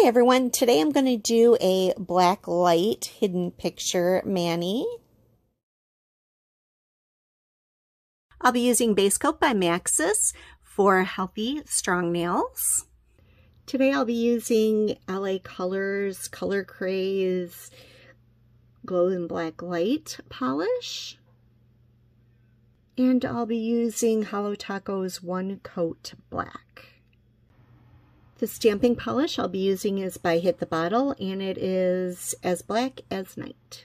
Hi everyone, today I'm going to do a black light hidden picture mani. I'll be using Base Coat by Maxus for healthy, strong nails. Today I'll be using LA Colors Color Craze Glow in Black Light polish. And I'll be using Holo Taco's One Coat Black. The stamping polish I'll be using is by Hit the Bottle, and it is as black as night.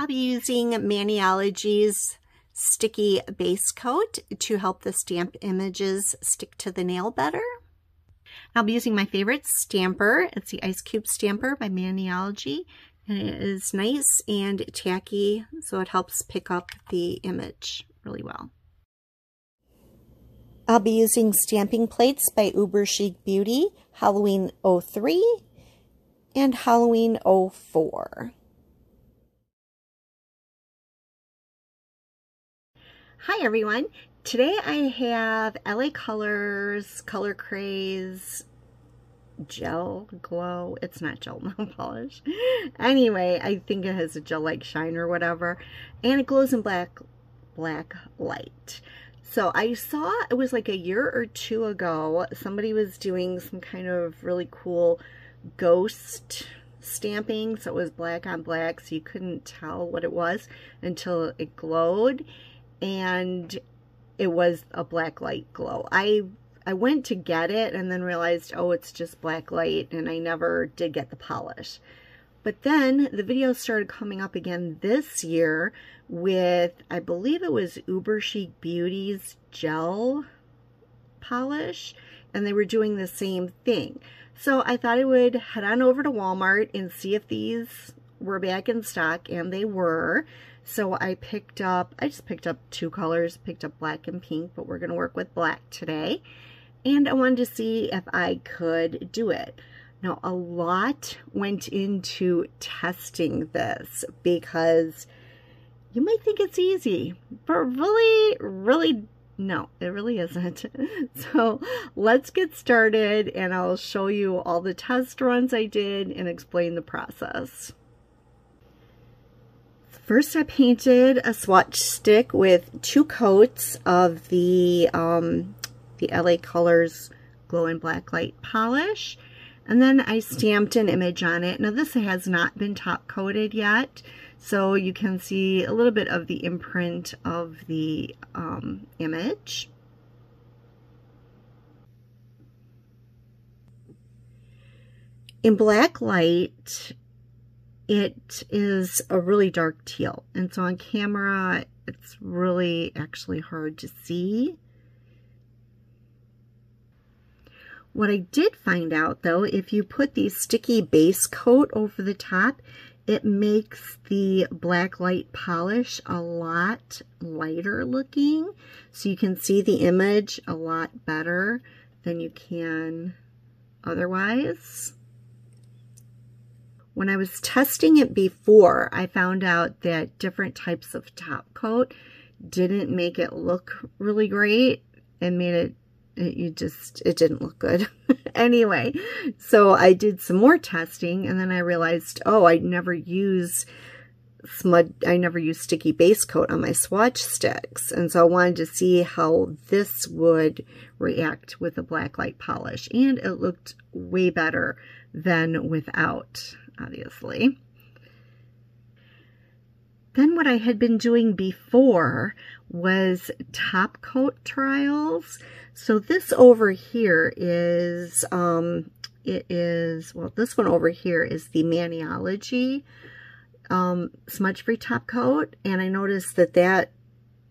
I'll be using Maniology's sticky base coat to help the stamp images stick to the nail better. I'll be using my favorite stamper. It's the Ice Cube Stamper by Maniology. And it is nice and tacky, so it helps pick up the image really well. I'll be using stamping plates by Uber Chic Beauty, Halloween 03 and Halloween 04. Hi everyone. Today I have LA Colors Color Craze gel glow. It's not gel nail polish. anyway, I think it has a gel-like shine or whatever. And it glows in black black light. So I saw, it was like a year or two ago, somebody was doing some kind of really cool ghost stamping. So it was black on black, so you couldn't tell what it was until it glowed. And it was a black light glow. I I went to get it and then realized, oh, it's just black light, and I never did get the polish. But then the videos started coming up again this year with, I believe it was Uber Chic Beauty's gel polish, and they were doing the same thing. So I thought I would head on over to Walmart and see if these were back in stock, and they were. So I picked up, I just picked up two colors, picked up black and pink, but we're going to work with black today. And I wanted to see if I could do it. Now, a lot went into testing this because you might think it's easy, but really, really, no, it really isn't. So let's get started and I'll show you all the test runs I did and explain the process. First, I painted a swatch stick with two coats of the, um, the LA Colors Glow in Black Light polish. And then I stamped an image on it. Now this has not been top coated yet, so you can see a little bit of the imprint of the um, image. In black light, it is a really dark teal. And so on camera, it's really actually hard to see. What I did find out though, if you put the sticky base coat over the top, it makes the black light polish a lot lighter looking. So you can see the image a lot better than you can otherwise. When I was testing it before, I found out that different types of top coat didn't make it look really great and made it it, you just, it didn't look good. anyway, so I did some more testing and then I realized, oh, I never use smud, I never use sticky base coat on my swatch sticks. And so I wanted to see how this would react with a black light polish. And it looked way better than without, obviously. Then what I had been doing before was top coat trials. So this over here is, um, it is, well, this one over here is the Maniology um, smudge-free top coat. And I noticed that that,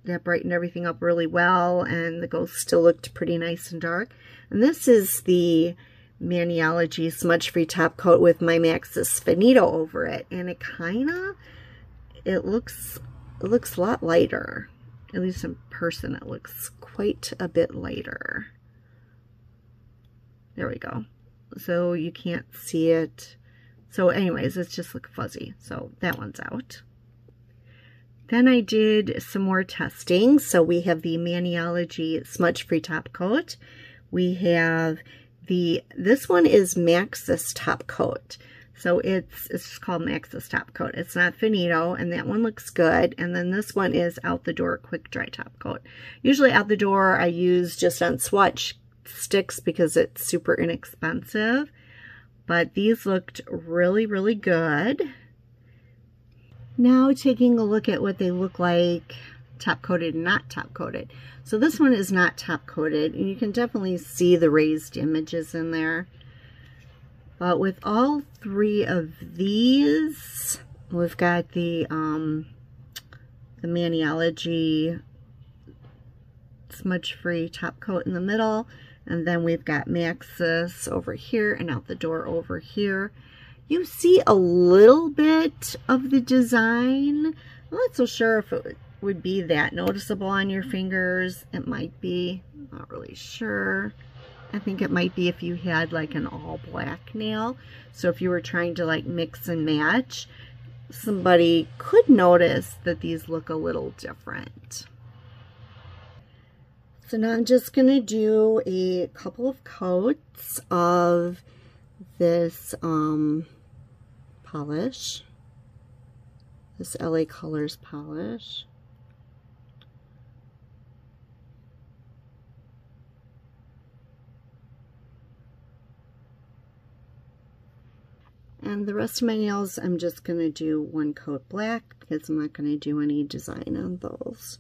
that brightened everything up really well and the ghost still looked pretty nice and dark. And this is the Maniology smudge-free top coat with my Maxus Finito over it. And it kind of it looks it looks a lot lighter. At least in person, it looks quite a bit lighter. There we go. So you can't see it. So anyways, it's just look fuzzy. So that one's out. Then I did some more testing. So we have the Maniology Smudge Free Top Coat. We have the, this one is Maxus Top Coat. So it's, it's called Maxus Top Coat. It's not Finito, and that one looks good. And then this one is Out the Door Quick Dry Top Coat. Usually Out the Door I use just on swatch sticks because it's super inexpensive. But these looked really, really good. Now taking a look at what they look like top coated and not top coated. So this one is not top coated and you can definitely see the raised images in there. But with all three of these, we've got the um, the Maniology smudge-free top coat in the middle, and then we've got Maxus over here and out the door over here. You see a little bit of the design. I'm not so sure if it would be that noticeable on your fingers. It might be, not really sure. I think it might be if you had like an all black nail. So if you were trying to like mix and match, somebody could notice that these look a little different. So now I'm just going to do a couple of coats of this um, polish, this LA Colors polish. And the rest of my nails, I'm just going to do one coat black because I'm not going to do any design on those.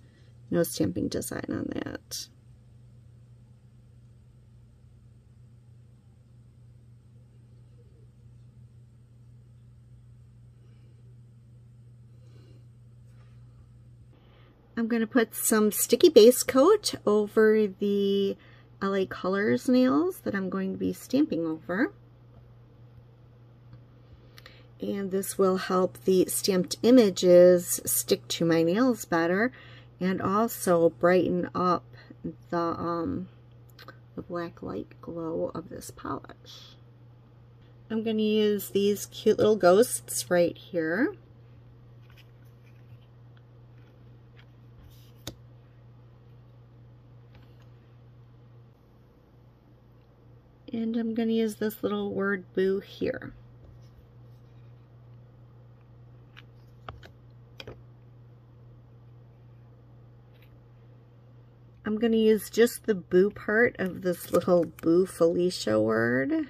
No stamping design on that. I'm going to put some sticky base coat over the LA Colors nails that I'm going to be stamping over and this will help the stamped images stick to my nails better and also brighten up the, um, the black light glow of this polish. I'm going to use these cute little ghosts right here. And I'm going to use this little word boo here. I'm going to use just the boo part of this little boo Felicia word.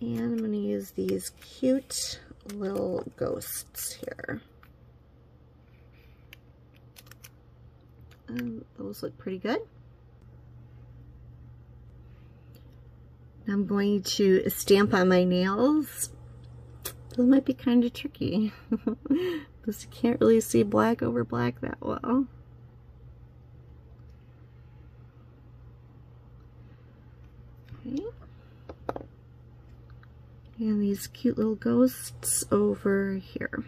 And I'm going to use these cute little ghosts here. And those look pretty good. I'm going to stamp on my nails. This might be kind of tricky because you can't really see black over black that well. Okay. And these cute little ghosts over here.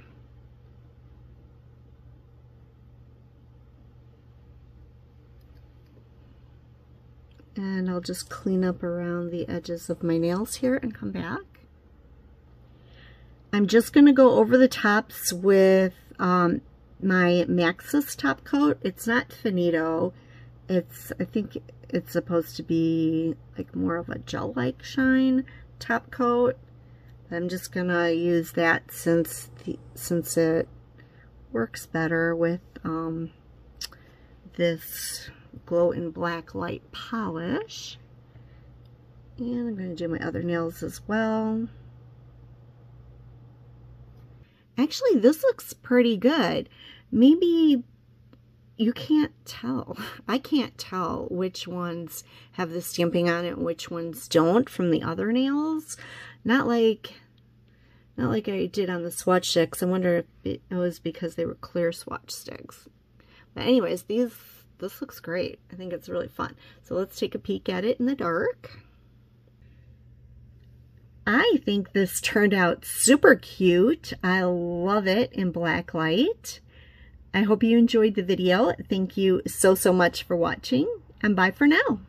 And I'll just clean up around the edges of my nails here and come back. I'm just going to go over the tops with um, my Maxus top coat. It's not finito. It's, I think it's supposed to be like more of a gel-like shine top coat. I'm just going to use that since the, since it works better with um, this glow in black light polish. And I'm going to do my other nails as well. Actually, this looks pretty good. Maybe you can't tell. I can't tell which ones have the stamping on it and which ones don't from the other nails. Not like not like I did on the swatch sticks. I wonder if it was because they were clear swatch sticks. But anyways, these this looks great. I think it's really fun. So let's take a peek at it in the dark. I think this turned out super cute. I love it in black light. I hope you enjoyed the video. Thank you so, so much for watching and bye for now.